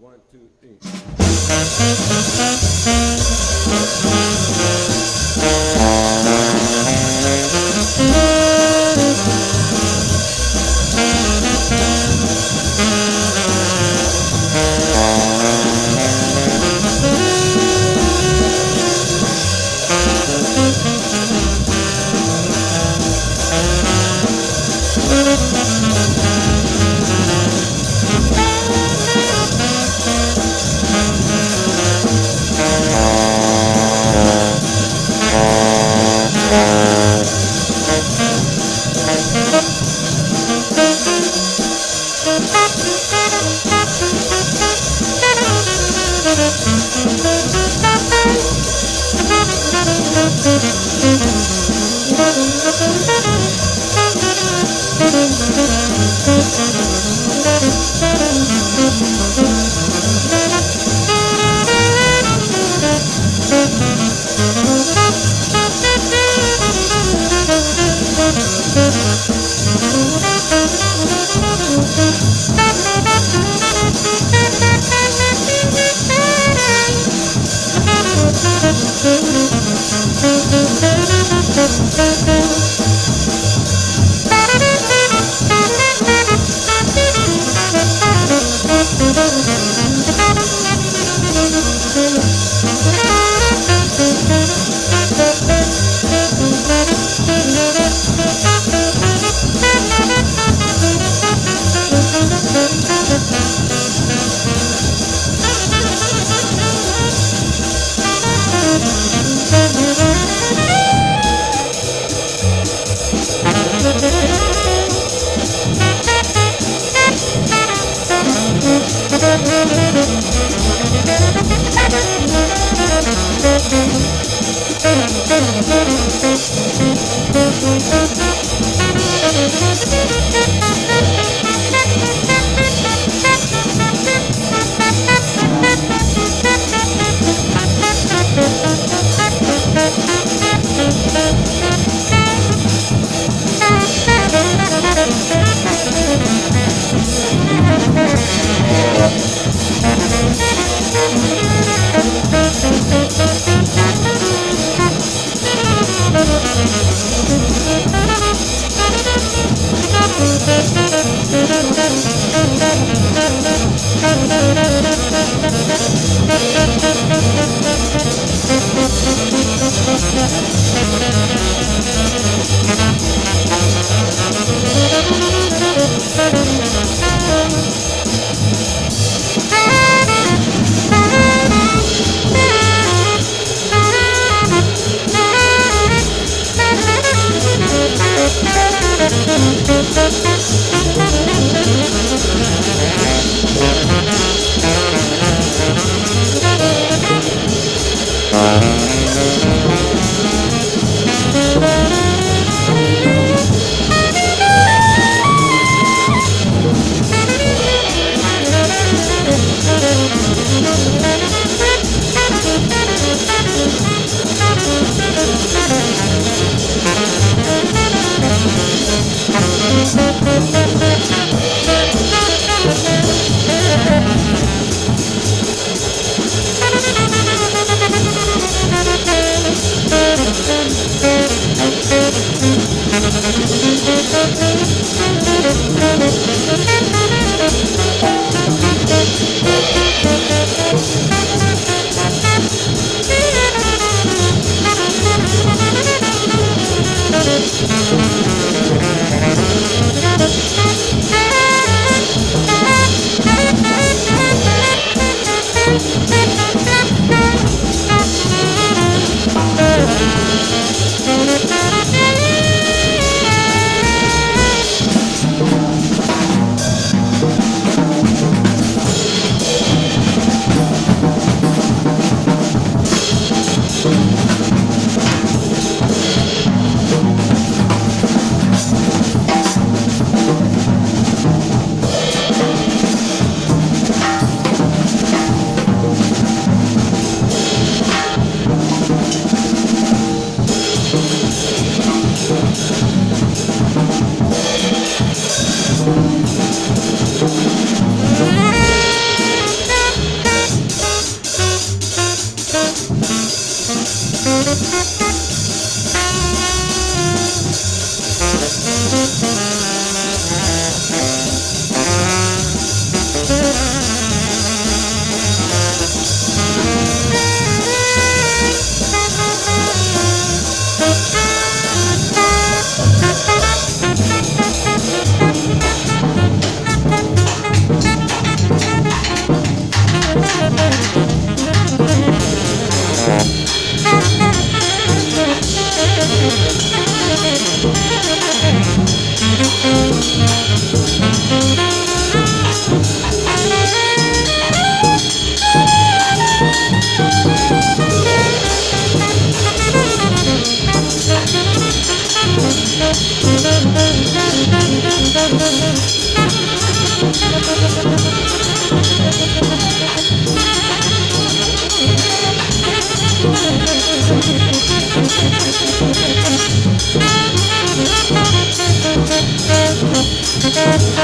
One, two, three.